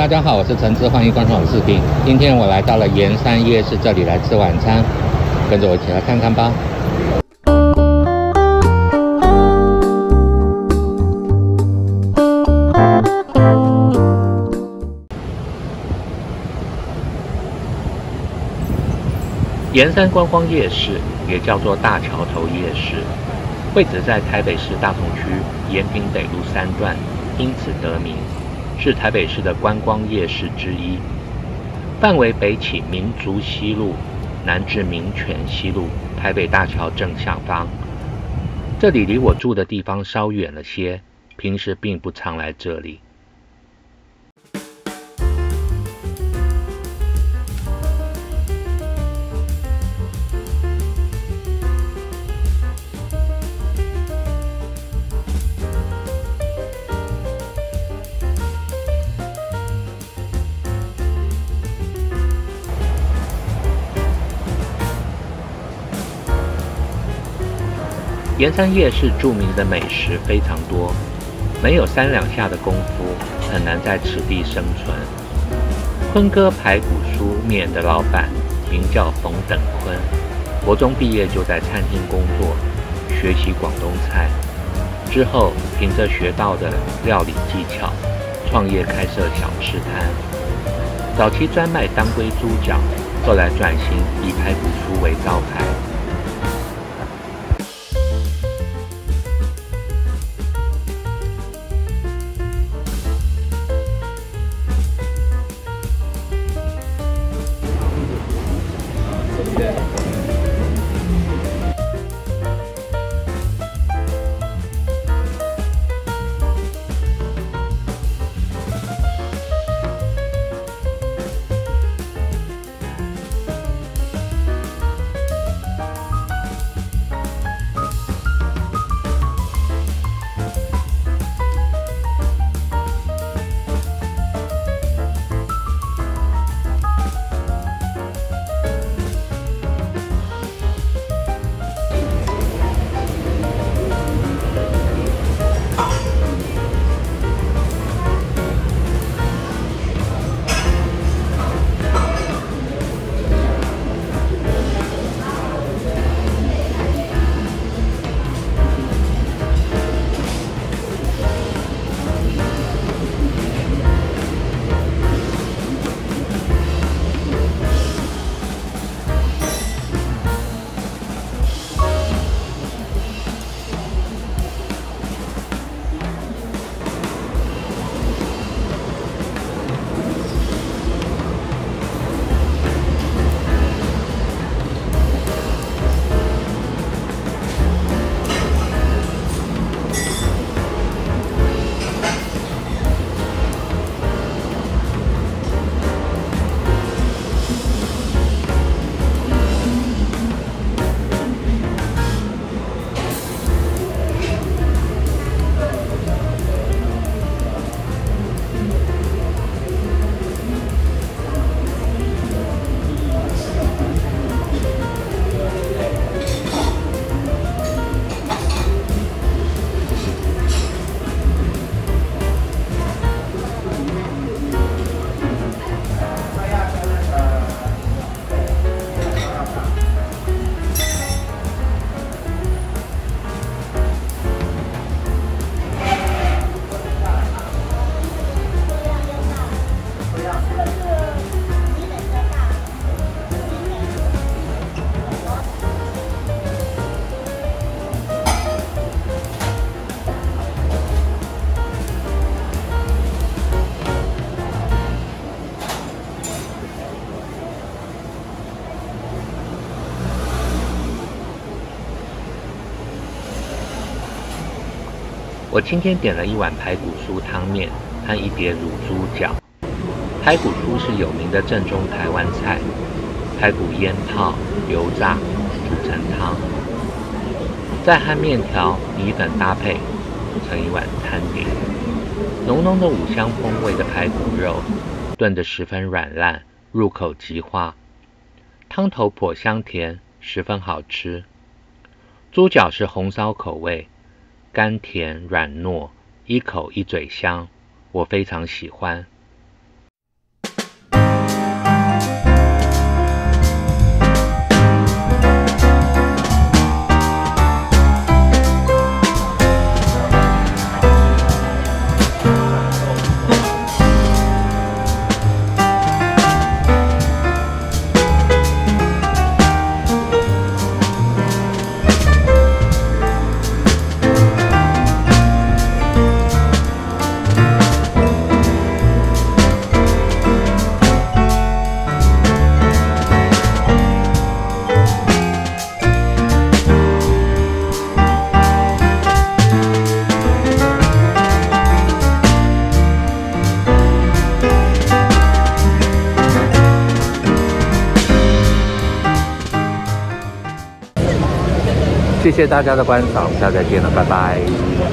大家好，我是陈志，欢迎观众我视频。今天我来到了盐山夜市这里来吃晚餐，跟着我一起来看看吧。盐山观光夜市也叫做大桥头夜市，位置在台北市大同区延平北路三段，因此得名，是台北市的观光夜市之一。范围北起民族西路，南至民权西路，台北大桥正下方。这里离我住的地方稍远了些，平时并不常来这里。盐山夜市著名的美食非常多，没有三两下的功夫，很难在此地生存。坤哥排骨酥面的老板名叫冯等坤，国中毕业就在餐厅工作，学习广东菜。之后凭着学到的料理技巧，创业开设小吃摊。早期专卖当归猪脚，后来转型以排骨酥为招牌。我今天点了一碗排骨酥汤面和一碟卤猪脚。排骨酥是有名的正宗台湾菜，排骨腌泡、油炸、煮成汤，再和面条、米粉搭配，成一碗餐点。浓浓的五香风味的排骨肉炖得十分软烂，入口即化。汤头颇香甜，十分好吃。猪脚是红烧口味。甘甜软糯，一口一嘴香，我非常喜欢。谢谢大家的观赏，我们下次再见了，拜拜。